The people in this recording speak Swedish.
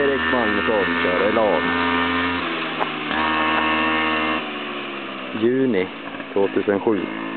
Erik Magnusson kör Elan. Juni 2007.